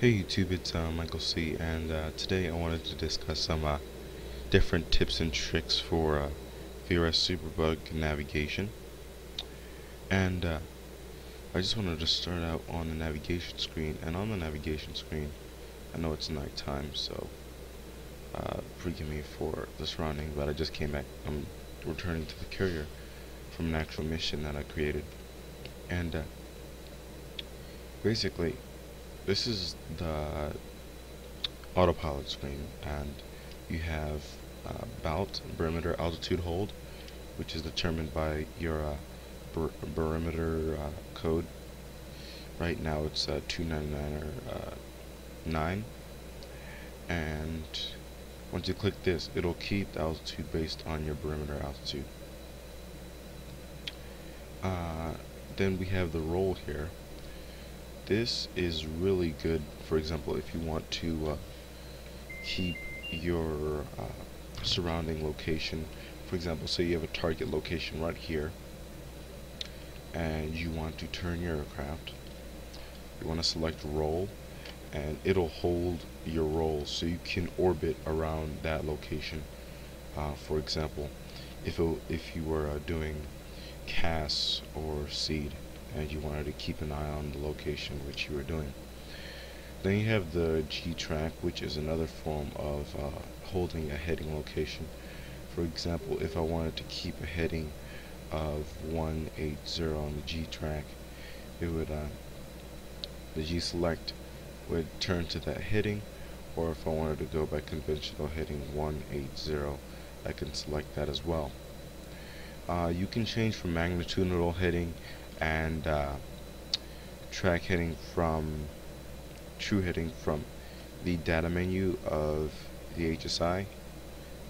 Hey YouTube, it's uh, Michael C, and uh, today I wanted to discuss some uh, different tips and tricks for uh, VRS Superbug navigation. And uh, I just wanted to start out on the navigation screen, and on the navigation screen, I know it's nighttime, so uh, forgive me for the surrounding, but I just came back, I'm returning to the carrier from an actual mission that I created. And uh, basically, this is the autopilot screen and you have uh, bout barometer altitude hold which is determined by your uh, bar barometer uh, code. Right now it's uh, 299 or uh, 9 and once you click this it'll keep the altitude based on your barometer altitude. Uh, then we have the roll here this is really good. For example if you want to uh, keep your uh, surrounding location for example say you have a target location right here and you want to turn your aircraft you want to select roll and it'll hold your roll so you can orbit around that location. Uh, for example if, it, if you were uh, doing CAS or SEAD and you wanted to keep an eye on the location which you were doing. Then you have the G-track which is another form of uh, holding a heading location. For example, if I wanted to keep a heading of 180 on the G-track, it would uh, the G-select would turn to that heading or if I wanted to go by conventional heading 180 I can select that as well. Uh, you can change from magnitudinal heading and uh, track heading from true heading from the data menu of the HSI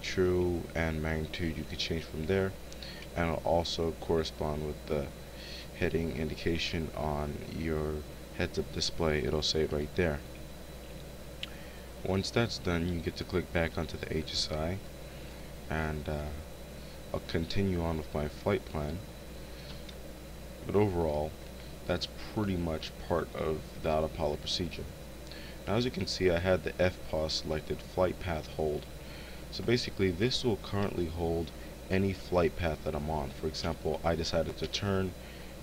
true and magnitude you can change from there and it'll also correspond with the heading indication on your heads-up display. It'll say right there. Once that's done you get to click back onto the HSI and uh, I'll continue on with my flight plan but overall, that's pretty much part of the autopilot procedure. Now as you can see I had the FPAW selected flight path hold. So basically this will currently hold any flight path that I'm on. For example, I decided to turn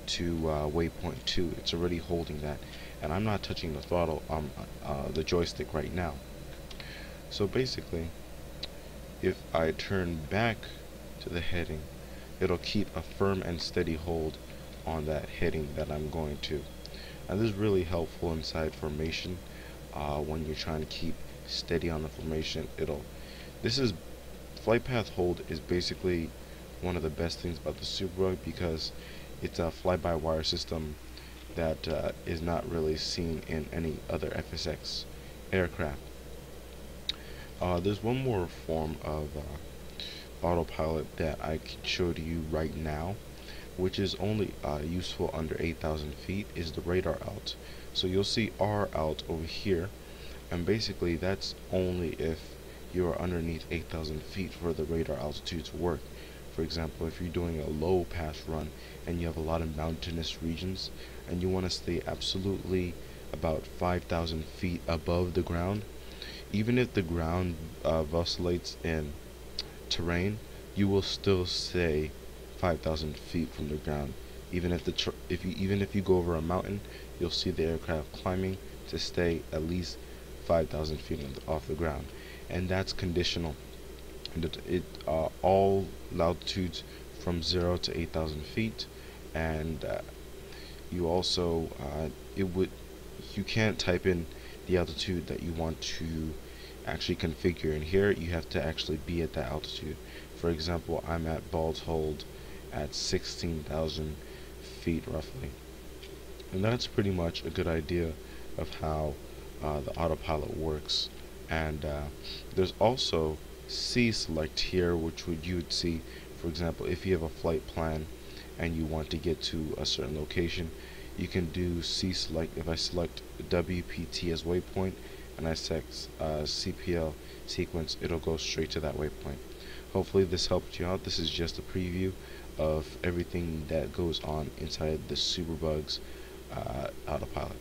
to uh, waypoint 2. It's already holding that and I'm not touching the throttle, um, uh, the joystick right now. So basically, if I turn back to the heading, it'll keep a firm and steady hold on that heading that I'm going to. And this is really helpful inside formation uh, when you're trying to keep steady on the formation. It'll. This is flight path hold is basically one of the best things about the Superbug because it's a fly-by-wire system that uh, is not really seen in any other FSX aircraft. Uh, there's one more form of uh, autopilot that I can show to you right now which is only uh, useful under 8,000 feet, is the radar alt. So you'll see R alt over here, and basically that's only if you are underneath 8,000 feet for the radar altitude to work. For example, if you're doing a low pass run and you have a lot of mountainous regions and you want to stay absolutely about 5,000 feet above the ground, even if the ground uh, in terrain, you will still stay 5,000 feet from the ground. Even if the if you even if you go over a mountain, you'll see the aircraft climbing to stay at least 5,000 feet off the ground, and that's conditional. And it, it uh, all altitudes from zero to 8,000 feet, and uh, you also uh, it would you can't type in the altitude that you want to actually configure and here you have to actually be at that altitude for example I'm at BALT Hold at 16,000 feet roughly. And that's pretty much a good idea of how uh, the autopilot works. And uh, there's also C select here, which would you would see, for example, if you have a flight plan and you want to get to a certain location, you can do C select. If I select WPT as waypoint and I select uh, CPL sequence, it'll go straight to that waypoint. Hopefully this helped you out. This is just a preview of everything that goes on inside the Superbugs uh, autopilot.